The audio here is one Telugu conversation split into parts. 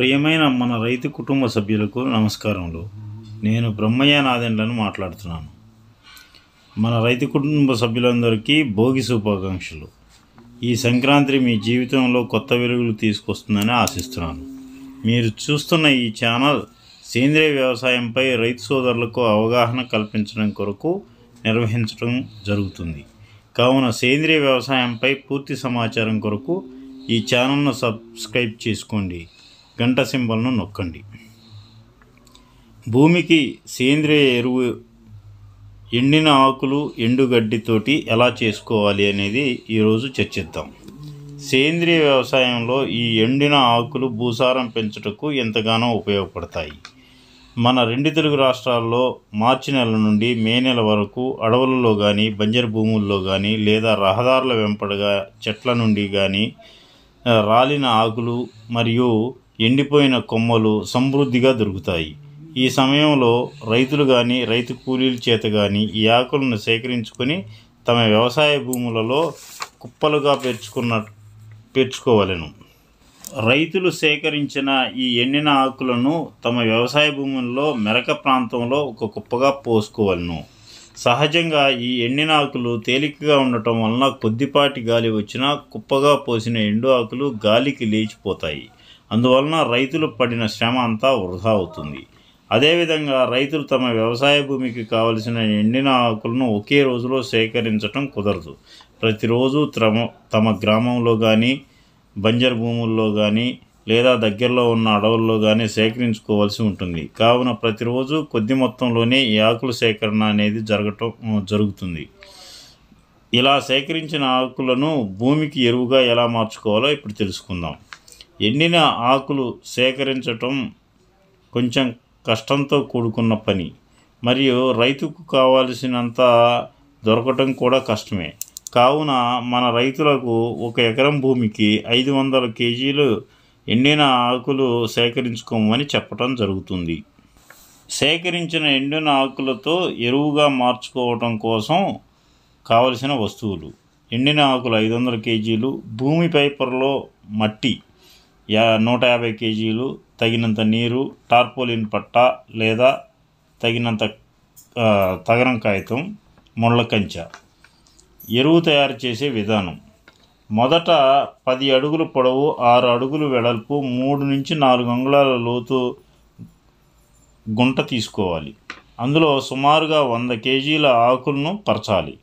ప్రియమైన మన రైతు కుటుంబ సభ్యులకు నమస్కారములు. నేను బ్రహ్మయ్య నాదెండ్లను మాట్లాడుతున్నాను. మన రైతు కుటుంబ సభ్యులందరికీ భోగి శుభాకాంక్షలు. ఈ సంక్రాంతి మీ జీవితంలో కొత్త వెలుగులు తీసుకొస్తుందని ఆశిస్తున్నాను. మీరు చూస్తున్న ఈ ఛానల్ సేంద్రియ వ్యవసాయంపై రైతు సోదరులకు అవగాహన కల్పించడం కొరకు నిర్వహించడం జరుగుతుంది. కావున సేంద్రియ వ్యవసాయంపై పూర్తి సమాచారం కొరకు ఈ ఛానల్ను సబ్స్క్రైబ్ చేసుకోండి. గంట సింబల్ను నొక్కండి. భూమికి సేంద్రియ ఎరువు ఎండిన ఆకులు ఎండుగడ్డితోటి ఎలా చేసుకోవాలి అనేది ఈరోజు చర్చిద్దాం. సేంద్రియ వ్యవసాయంలో ఈ ఎండిన ఆకులు భూసారం పెంచుటకు ఎంతగానో ఉపయోగపడతాయి. మన రెండు తెలుగు రాష్ట్రాల్లో మార్చి నెల నుండి మే నెల వరకు అడవులలో కానీ బంజరు భూముల్లో కానీ లేదా రహదారుల వెంపడగా చెట్ల నుండి కానీ రాలిన ఆకులు మరియు ఎండిపోయిన కొమ్మలు సమృద్ధిగా దొరుకుతాయి. ఈ సమయంలో రైతులు కానీ రైతు కూలీల చేత కానీ ఈ ఆకులను సేకరించుకొని తమ వ్యవసాయ భూములలో కుప్పలుగా పేర్చుకున్న పేర్చుకోవలెను రైతులు సేకరించిన ఈ ఎండిన ఆకులను తమ వ్యవసాయ భూముల్లో మెరక ప్రాంతంలో ఒక కుప్పగా పోసుకోవలను. సహజంగా ఈ ఎండిన ఆకులు తేలికగా ఉండటం వలన కొద్దిపాటి గాలి వచ్చినా కుప్పగా పోసిన ఎండు ఆకులు గాలికి లేచిపోతాయి. అందువలన రైతులు పడిన శ్రమ అంతా వృధా అవుతుంది. అదేవిధంగా రైతులు తమ వ్యవసాయ భూమికి కావలసిన ఎండిన ఆకులను ఒకే రోజులో సేకరించటం కుదరదు. ప్రతిరోజు తమ తమ గ్రామంలో కానీ బంజరు భూముల్లో కానీ లేదా దగ్గరలో ఉన్న అడవుల్లో కానీ సేకరించుకోవాల్సి ఉంటుంది. కావున ప్రతిరోజు కొద్ది మొత్తంలోనే ఈ ఆకుల సేకరణ అనేది జరగటం జరుగుతుంది. ఇలా సేకరించిన ఆకులను భూమికి ఎరువుగా ఎలా మార్చుకోవాలో ఇప్పుడు తెలుసుకుందాం. ఎండిన ఆకులు సేకరించటం కొంచెం కష్టంతో కూడుకున్న పని. మరియు రైతుకు కావాల్సినంత దొరకటం కూడా కష్టమే. కావున మన రైతులకు ఒక ఎకరం భూమికి ఐదు వందల కేజీలు ఎండిన ఆకులు సేకరించుకోమని చెప్పటం జరుగుతుంది. సేకరించిన ఎండిన ఆకులతో ఎరువుగా మార్చుకోవటం కోసం కావలసిన వస్తువులు. ఎండిన ఆకులు ఐదు వందల కేజీలు భూమిపై పొరలో మట్టి యా నూట యాభై కేజీలు తగినంత నీరు టార్పోలిన్ పట్ట లేదా తగినంత తగరం కాగితం ముళ్ళ కంచె. ఎరువు తయారు చేసే విధానం. మొదట పది అడుగులు పొడవు ఆరు అడుగులు వెడల్పు మూడు నుంచి నాలుగు అంగుళాల లోతు గుంట తీసుకోవాలి. అందులో సుమారుగా వంద కేజీల ఆకులను పరచాలి.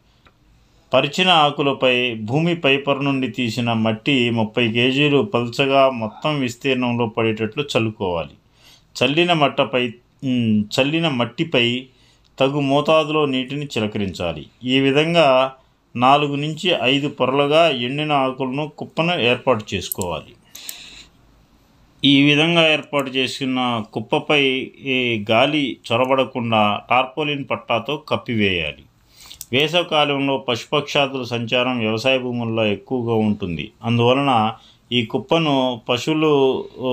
పరిచిన ఆకులపై భూమి పైపర్ నుండి తీసిన మట్టి ముప్పై కేజీలు పల్చగా మొత్తం విస్తీర్ణంలో పడేటట్లు చల్లుకోవాలి. చల్లిన మట్టపై చల్లిన మట్టిపై తగు మోతాదులో నీటిని చిలకరించాలి. ఈ విధంగా నాలుగు నుంచి ఐదు పొరలుగా ఎండిన ఆకులను కుప్పను ఏర్పాటు చేసుకోవాలి. ఈ విధంగా ఏర్పాటు చేసిన కుప్పపై గాలి చొరబడకుండా టార్పోలిన్ పట్టాతో కప్పివేయాలి. వేసవకాలంలో పశుపక్షాదుల సంచారం వ్యవసాయ భూముల్లో ఎక్కువగా ఉంటుంది. అందువలన ఈ కుప్పను పశువులు ఓ,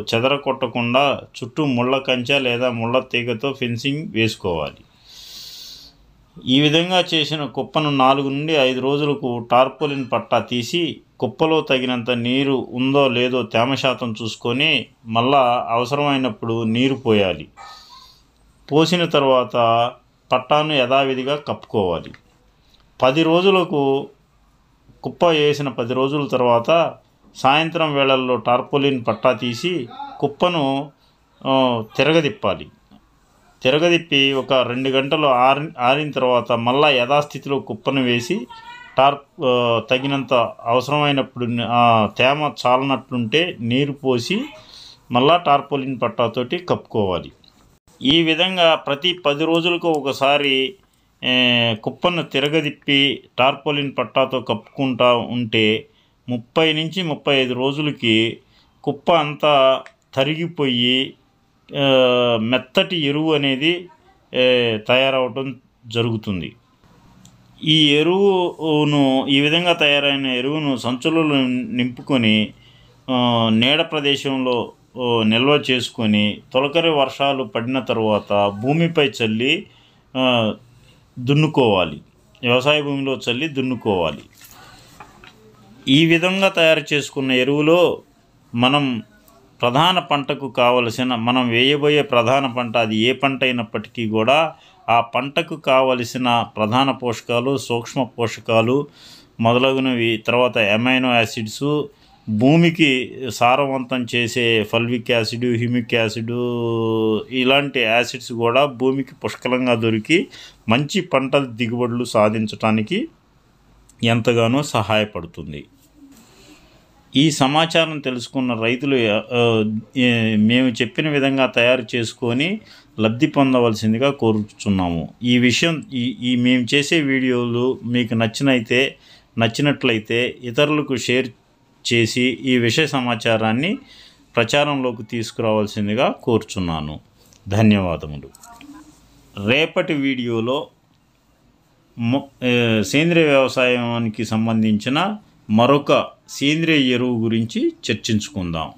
చెదరకొట్టకుండా చుట్టూ ముళ్ళ కంచె లేదా ముళ్ళ తీగతో ఫెన్సింగ్ వేసుకోవాలి. ఈ విధంగా చేసిన కుప్పను నాలుగు నుండి ఐదు రోజులకు టార్పోలిన్ పట్టా తీసి కుప్పలో తగినంత నీరు ఉందో లేదో తేమ శాతం చూసుకొని మళ్ళా అవసరమైనప్పుడు నీరు పోయాలి. పోసిన తర్వాత పట్టాను యథావిధిగా కప్పుకోవాలి. పది రోజులకు కుప్ప వేసిన పది రోజుల తర్వాత సాయంత్రం వేళల్లో టార్పోలిన్ పట్టా తీసి కుప్పను తిరగదిప్పాలి తిరగదిప్పి ఒక రెండు గంటలు ఆరి ఆరిన తర్వాత మళ్ళా యథాస్థితిలో కుప్పను వేసి టార్ తగినంత అవసరమైనప్పుడు ఆ, తేమ చాలనట్లుంటే నీరు పోసి మళ్ళా టార్పోలిన్ పట్టాతోటి కప్పుకోవాలి. ఈ విధంగా ప్రతి పది రోజులకు ఒకసారి కుప్పను తిరగదిప్పి టార్పోలిన్ పట్టాతో కప్పుకుంటా ఉంటే ముప్పై నుంచి ముప్పై ఐదు రోజులకి కుప్ప అంతా తరిగిపోయి మెత్తటి ఎరువు అనేది తయారవటం జరుగుతుంది. ఈ ఎరువును ఈ విధంగా తయారైన ఎరువును సంచులలో నింపుకొని నీడ ప్రదేశంలో నిల్వ చేసుకొని తొలకరి వర్షాలు పడిన తర్వాత భూమిపై చల్లి దున్నుకోవాలి. వ్యవసాయ భూమిలో చల్లి దున్నుకోవాలి. ఈ విధంగా తయారు చేసుకున్న ఎరువులో మనం ప్రధాన పంటకు కావలసిన మనం వేయబోయే ప్రధాన పంట అది ఏ పంట అయినప్పటికీ కూడా ఆ పంటకు కావలసిన ప్రధాన పోషకాలు సూక్ష్మ పోషకాలు మొదలగునవి తర్వాత అమైనో యాసిడ్సు భూమికి సారవంతం చేసే ఫల్విక్ యాసిడ్ హ్యూమిక్ యాసిడ్ ఇలాంటి యాసిడ్స్ కూడా భూమికి పుష్కలంగా దొరికి మంచి పంటల దిగుబడులు సాధించటానికి ఎంతగానో సహాయపడుతుంది. ఈ సమాచారం తెలుసుకున్న రైతులు మేము చెప్పిన విధంగా తయారు చేసుకొని లబ్ధి పొందవలసిందిగా కోరుచున్నాము. ఈ విషయం ఈ ఈ మేము చేసే వీడియోలు మీకు నచ్చినైతే నచ్చినట్లయితే ఇతరులకు షేర్ చేసి ఈ విషయ సమాచారాన్ని ప్రచారంలోకి తీసుకురావాల్సిందిగా కోరుచున్నాను. ధన్యవాదములు. రేపటి వీడియోలో సేంద్రియ వ్యవసాయానికి సంబంధించిన మరొక సేంద్రియ ఎరువు గురించి చర్చించుకుందాం.